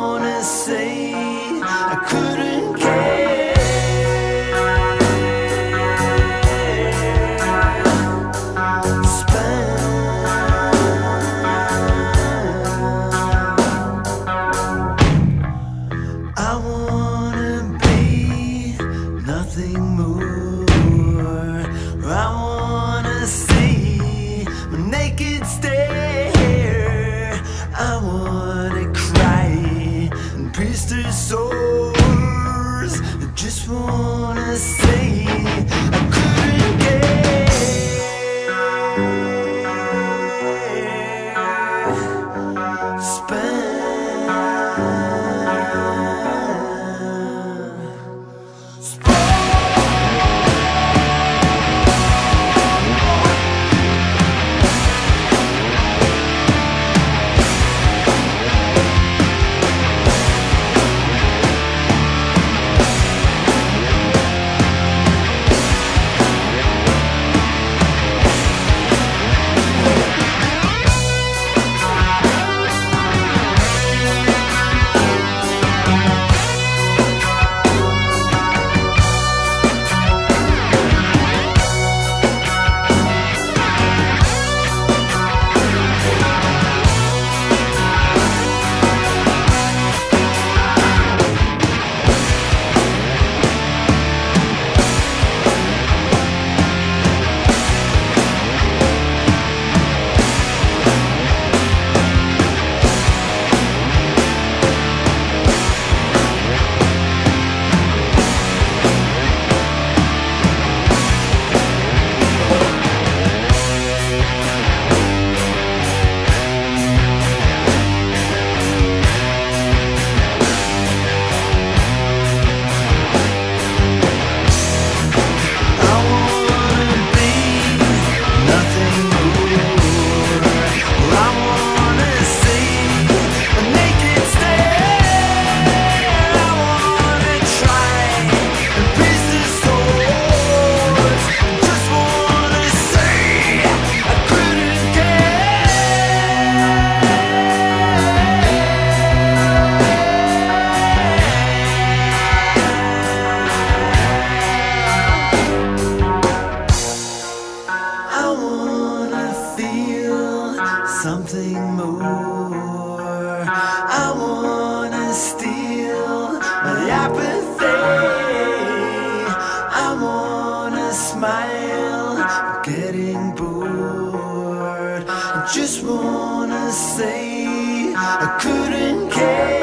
wanna say. I couldn't yours. I just wanna say I couldn't get. I couldn't care.